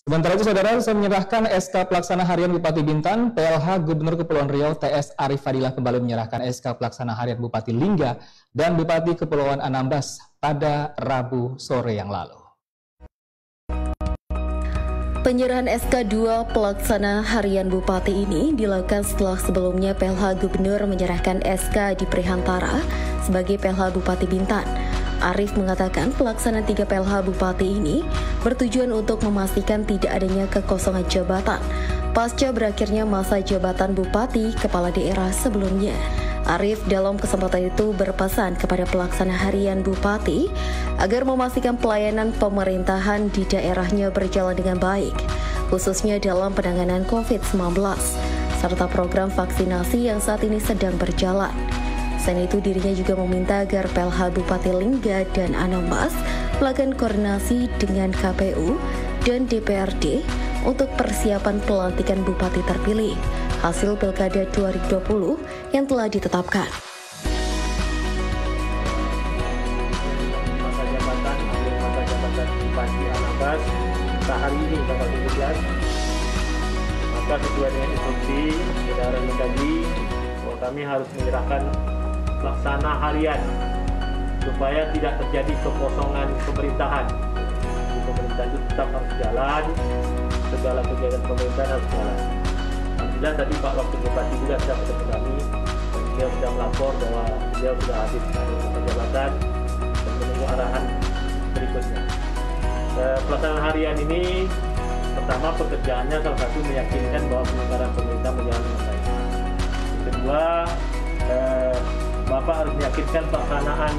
Sementara itu, saudara, saya menyerahkan SK Pelaksana Harian Bupati Bintan, PLH Gubernur Kepulauan Riau, TS Arif Fadilah kembali menyerahkan SK Pelaksana Harian Bupati Lingga dan Bupati Kepulauan Anambas pada Rabu sore yang lalu. Penyerahan SK 2 pelaksana harian Bupati ini dilakukan setelah sebelumnya PLH Gubernur menyerahkan SK di Prihantara sebagai PLH Bupati Bintan. Arif mengatakan pelaksanaan tiga PLH Bupati ini bertujuan untuk memastikan tidak adanya kekosongan jabatan pasca berakhirnya masa jabatan Bupati Kepala Daerah sebelumnya. Arif dalam kesempatan itu berpesan kepada pelaksana harian Bupati agar memastikan pelayanan pemerintahan di daerahnya berjalan dengan baik, khususnya dalam penanganan COVID-19, serta program vaksinasi yang saat ini sedang berjalan. Selain itu, dirinya juga meminta agar PLH Bupati Lingga dan Anambas melakukan koordinasi dengan KPU dan DPRD untuk persiapan pelantikan Bupati terpilih hasil Pilkada 2020 yang telah ditetapkan. Masa jabatan, masa jabatan Bupati Anambas hari ini tanggal 17 maka sesuai dengan instruksi saudara Mendagri bahwa kami harus menyerahkan laksana harian supaya tidak terjadi kekosongan pemerintahan. Di pemerintahan itu tetap harus jalan, segala kegiatan pemerintahan harus jalan. Alhamdulillah tadi Pak Wakil Bupati juga sudah ketemu kami, dan dia sudah melapor bahwa dia sudah habis masa jabatan dan menunggu arahan berikutnya. Eh, pelaksanaan harian ini pertama pekerjaannya salah satu meyakinkan bahwa penyelenggaraan Bapak harus meyakinkan pelaksanaan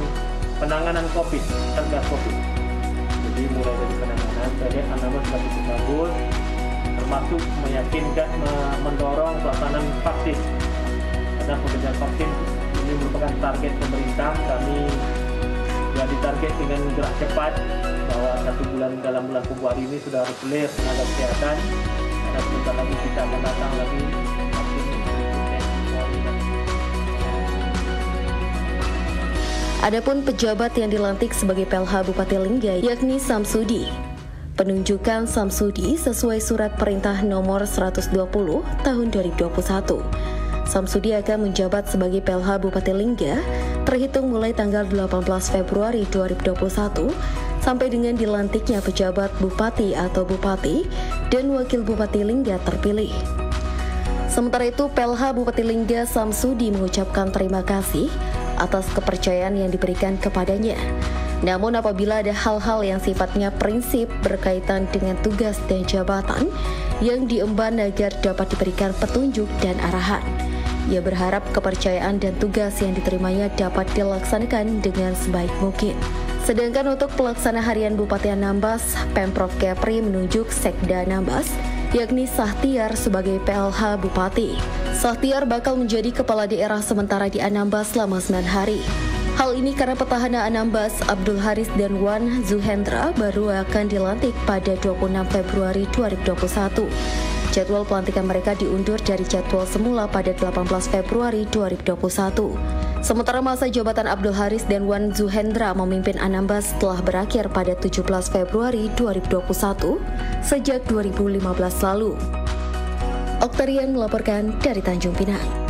penanganan COVID, satgas COVID. Jadi mulai dari penanganan, saya lihat Anda sudah bagus, termasuk meyakinkan mendorong pelaksanaan vaksin. Karena pekerjaan vaksin ini merupakan target pemerintah. Kami ya ditarget dengan gerak cepat bahwa satu bulan dalam bulan Februari ini sudah harus clear tenaga kesehatan karena sebentar lagi kita akan datang lagi Adapun pejabat yang dilantik sebagai PLH Bupati Lingga yakni Samsudi. Penunjukan Samsudi sesuai surat perintah nomor 120 tahun 2021. Samsudi akan menjabat sebagai PLH Bupati Lingga terhitung mulai tanggal 18 Februari 2021 sampai dengan dilantiknya pejabat bupati atau bupati dan wakil bupati Lingga terpilih. Sementara itu, PLH Bupati Lingga Samsudi mengucapkan terima kasih atas kepercayaan yang diberikan kepadanya. Namun apabila ada hal-hal yang sifatnya prinsip berkaitan dengan tugas dan jabatan yang diemban agar dapat diberikan petunjuk dan arahan. Ia berharap kepercayaan dan tugas yang diterimanya dapat dilaksanakan dengan sebaik mungkin. Sedangkan untuk pelaksana harian Bupati Anambas, Pemprov Kepri menunjuk Sekda Anambas yakni Sahtiar sebagai PLH Bupati. Sahtiar bakal menjadi kepala daerah sementara di Anambas selama 9 hari. Hal ini karena petahana Anambas Abdul Haris dan Wan Zuhendra baru akan dilantik pada 26 Februari 2021. Jadwal pelantikan mereka diundur dari jadwal semula pada 18 Februari 2021. Sementara masa jabatan Abdul Haris dan Wan Zuhendra memimpin Anambas telah berakhir pada 17 Februari 2021 sejak 2015 lalu. Oktarian melaporkan dari Tanjung Pinang.